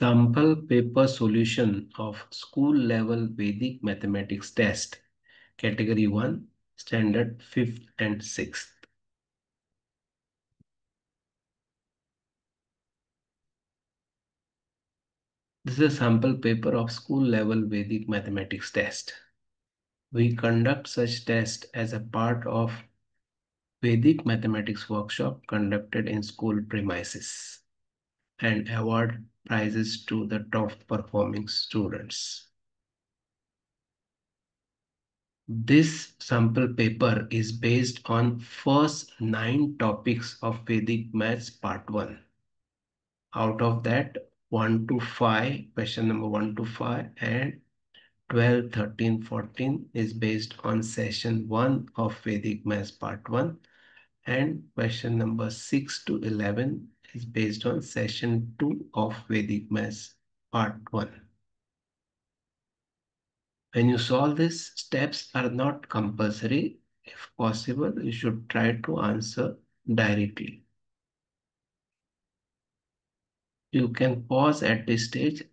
Sample paper solution of school level Vedic mathematics test, category 1, standard 5th and 6th. This is a sample paper of school level Vedic mathematics test. We conduct such test as a part of Vedic mathematics workshop conducted in school premises and award prizes to the top performing students. This sample paper is based on first nine topics of Vedic Maths Part 1. Out of that, 1 to 5, question number 1 to 5 and 12, 13, 14 is based on session 1 of Vedic Maths Part 1 and question number 6 to 11 is based on session 2 of Vedic Maths part 1. When you solve this, steps are not compulsory. If possible, you should try to answer directly. You can pause at this stage,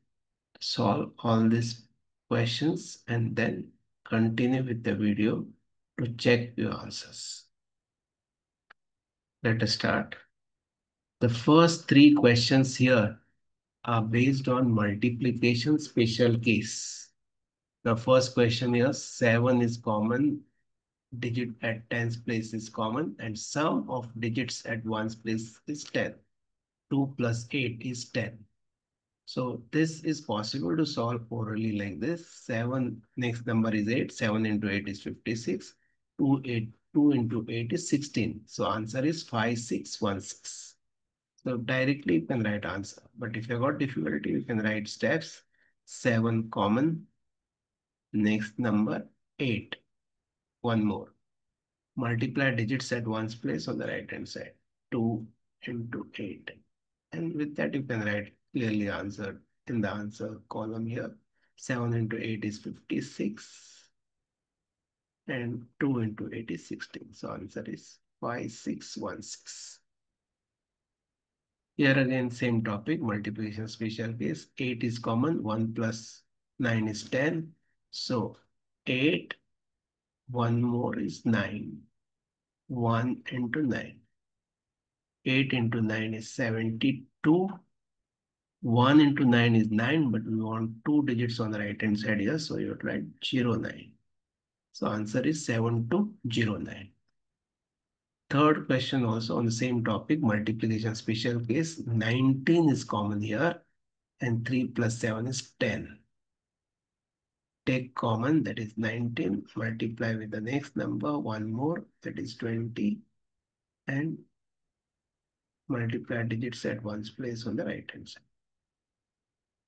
solve all these questions and then continue with the video to check your answers. Let us start. The first three questions here are based on multiplication special case. The first question is 7 is common, digit at tens place is common, and sum of digits at ones place is 10. 2 plus 8 is 10. So this is possible to solve orally like this. 7, next number is 8. 7 into 8 is 56. 2, 8, 2 into 8 is 16. So answer is 5616. So directly you can write answer. But if you got difficulty, you can write steps. 7 common. Next number 8. One more. Multiply digits at one's place on the right hand side. 2 into 8. And with that you can write clearly answer in the answer column here. 7 into 8 is 56. And 2 into 8 is 16. So answer is 5616. Here again, same topic, multiplication special case. 8 is common, 1 plus 9 is 10. So 8, 1 more is 9. 1 into 9. 8 into 9 is 72. 1 into 9 is 9, but we want two digits on the right hand side here. So you write 0, 9. So answer is 7209. Third question also on the same topic, multiplication special case. 19 is common here and 3 plus 7 is 10. Take common, that is 19, multiply with the next number, one more, that is 20, and multiply digits at one's place on the right hand side.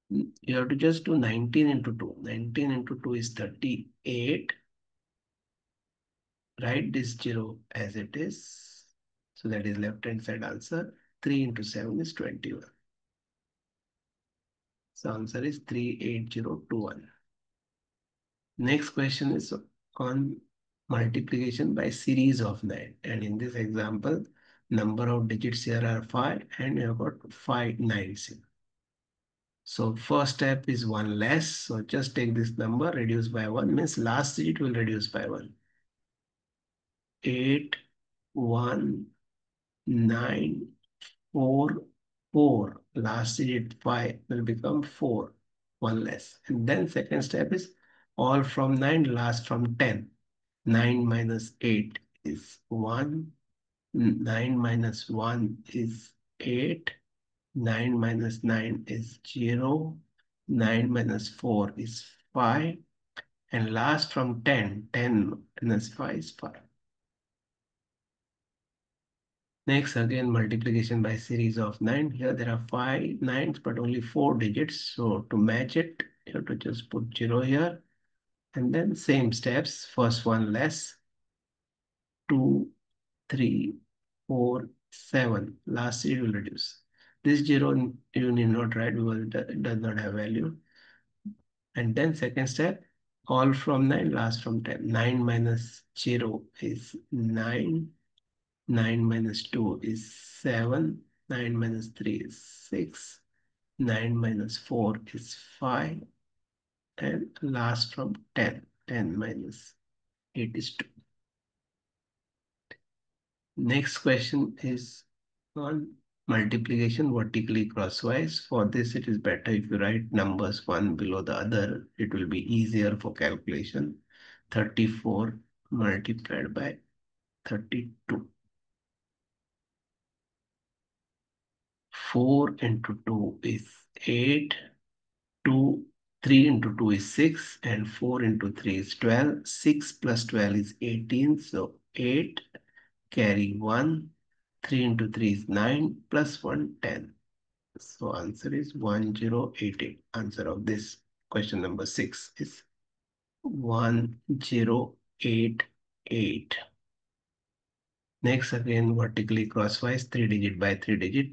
You have to just do 19 into 2. 19 into 2 is 38 write this 0 as it is. So that is left hand side answer. 3 into 7 is 21. So answer is 38021. Next question is on multiplication by series of 9. And in this example, number of digits here are 5 and you have got 5 nines here. So first step is 1 less. So just take this number, reduce by 1 means last digit will reduce by 1 eight, one, nine, four, four. Last digit five will become four, one less. And then second step is all from nine, last from 10. Nine minus eight is one. Nine minus one is eight. Nine minus nine is zero. Nine minus four is five. And last from 10, 10 minus 5 is 5. Next, again, multiplication by series of 9. Here there are 5 nines, but only 4 digits. So to match it, you have to just put 0 here. And then same steps. First one less. 2, 3, 4, 7. Last digit will reduce. This 0 you need not write because it does not have value. And then second step, all from 9, last from 10. 9 minus 0 is 9. 9 minus 2 is 7. 9 minus 3 is 6. 9 minus 4 is 5. And last from 10. 10 minus 8 is 2. Next question is on multiplication vertically crosswise. For this, it is better if you write numbers one below the other. It will be easier for calculation. 34 multiplied by 32. 4 into 2 is 8. 2, 3 into 2 is 6 and 4 into 3 is 12. 6 plus 12 is 18. So 8 carry 1 3 into 3 is 9 plus 1 10 so answer is 1088 answer of this question number 6 is 1088 next again vertically crosswise 3 digit by 3 digit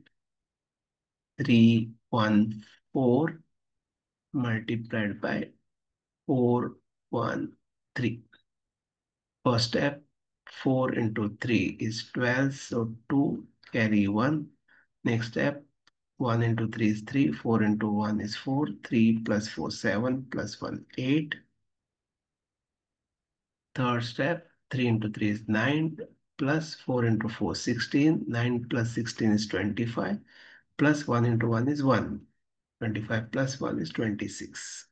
314 multiplied by 413 first step 4 into 3 is 12. So 2 carry 1. Next step 1 into 3 is 3. 4 into 1 is 4. 3 plus 4 7 plus 1 8. Third step 3 into 3 is 9 plus 4 into 4 16. 9 plus 16 is 25 plus 1 into 1 is 1. 25 plus 1 is 26.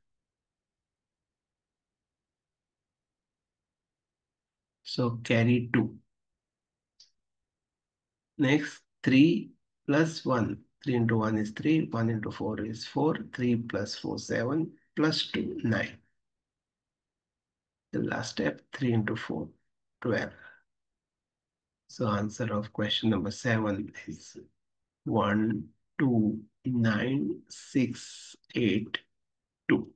So carry 2. Next, 3 plus 1. 3 into 1 is 3. 1 into 4 is 4. 3 plus 4, 7. Plus 2, 9. The last step, 3 into 4, 12. So answer of question number 7 is 1, 2, 9, 6, 8, 2.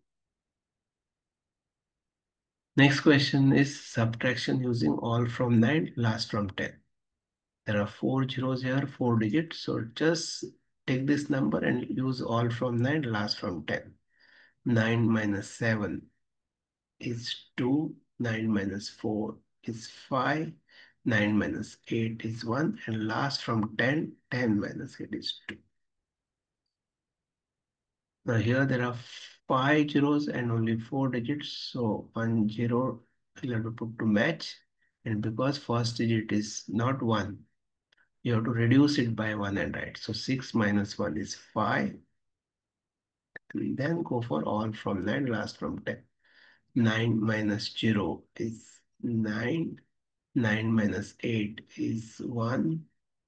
Next question is subtraction using all from 9, last from 10. There are four zeros here, four digits. So just take this number and use all from 9, last from 10. 9 minus 7 is 2. 9 minus 4 is 5. 9 minus 8 is 1. And last from 10, 10 minus 8 is 2. Now here there are five zeros and only four digits. So one zero you'll have to put to match. And because first digit is not one, you have to reduce it by one and write. So six minus one is five. And then go for all from nine, last from 10. Nine minus zero is nine. Nine minus eight is one.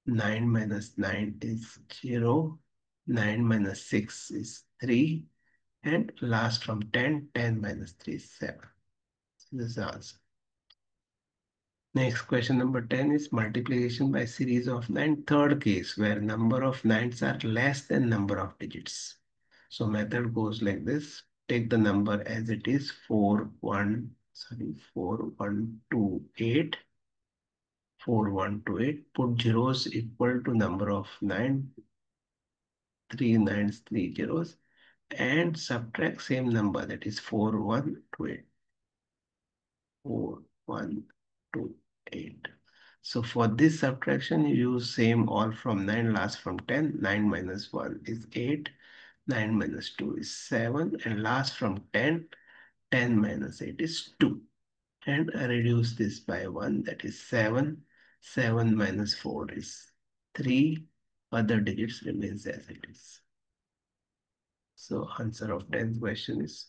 Nine minus nine is zero. 9 minus 6 is 3. And last from 10, 10 minus 3 is 7. So this is the answer. Next question number 10 is multiplication by series of 9. Third case where number of 9s are less than number of digits. So method goes like this. Take the number as it is 4, 1, sorry, 4, 1, 2, 8. 4, 1, 2, 8. Put zeros equal to number of 9 three nines, three zeros, and subtract same number that is 4, 1, 2, 8. 4, 1, 2, 8. So for this subtraction, you use same all from 9, last from 10. 9 minus 1 is 8. 9 minus 2 is 7. And last from 10, 10 minus 8 is 2. And I reduce this by 1, that is 7. 7 minus 4 is 3 other digits remains as it is. So answer of 10th question is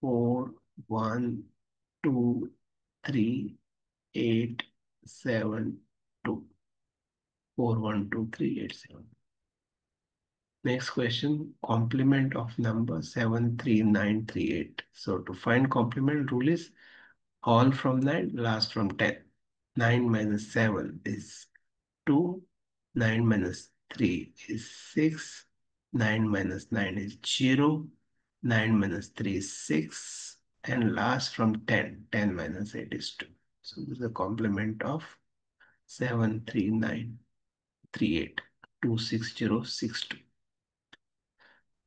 4, 1, 2, 3, 8, 7, 2. 4, 1, 2, 3, 8, 7. Next question, complement of number 7, 3, 9, 3, 8. So to find complement rule is all from 9, last from 10. 9 minus 7 is 2. 9 minus 3 is 6. 9 minus 9 is 0. 9 minus 3 is 6. And last from 10, 10 minus 8 is 2. So this is a complement of 7, 3, 9, 3, 8, 2, 6, 0, 6, 2.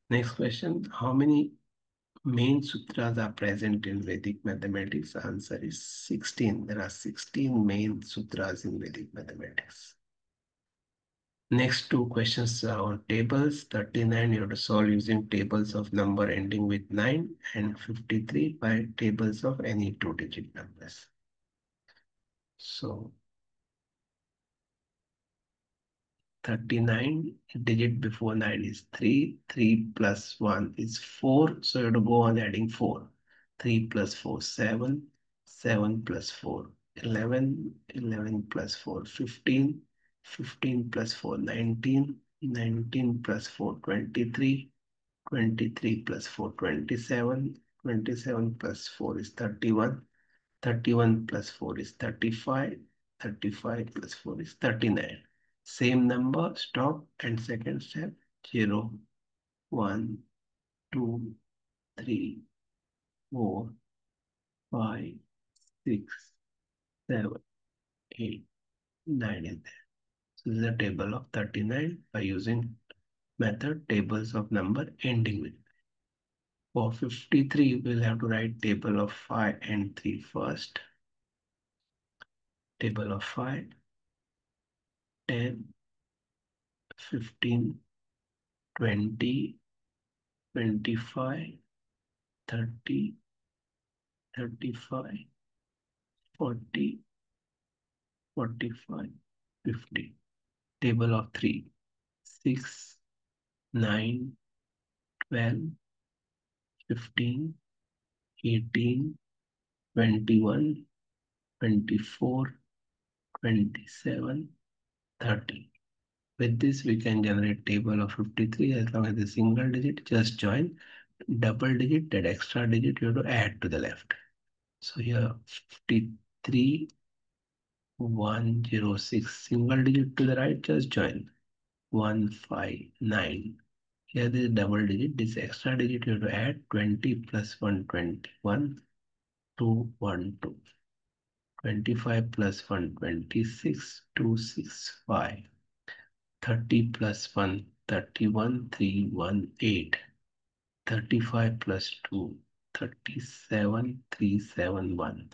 Next question, how many main sutras are present in Vedic mathematics? The answer is 16. There are 16 main sutras in Vedic mathematics. Next two questions are on tables. 39 you have to solve using tables of number ending with 9 and 53 by tables of any two digit numbers. So 39 digit before 9 is 3. 3 plus 1 is 4. So you have to go on adding 4. 3 plus 4, 7. 7 plus 4, 11. 11 plus 4, 15. 15 plus 4, 19. 19 plus 4, 23. 23 plus 4, 27. 27 plus 4 is 31. 31 plus 4 is 35. 35 plus 4 is 39. Same number, stop, and second step, 0, 1, 2, 3, 4, 5, 6, 7, 8, 9 is there. So this is a table of 39 by using method tables of number ending with. For 53, we'll have to write table of 5 and 3 first. Table of 5, 10, 15, 20, 25, 30, 35, 40, 45, 50. Table of 3, 6, 9, 12, 15, 18, 21, 24, 27, 30. With this, we can generate table of 53 as long as the single digit, just join double digit, that extra digit you have to add to the left. So here 53, 106, single digit to the right, just join 159. Here this double digit, this extra digit you have to add 20 plus 121, 212. 25 plus 1, 26, 265. 30 plus 1, 31, 318. 35 plus 2, 37, 371.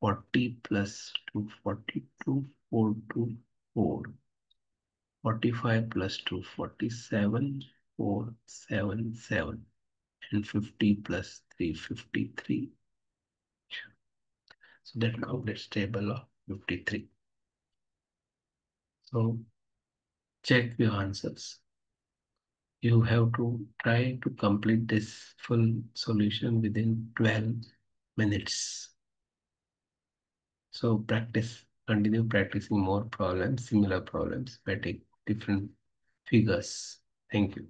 40 plus 2, 42, 424. 45 plus 2, 47, 477. And 50 plus 3, 53. So that completes table of 53. So check your answers. You have to try to complete this full solution within 12 minutes. So practice, continue practicing more problems, similar problems, but different figures. Thank you.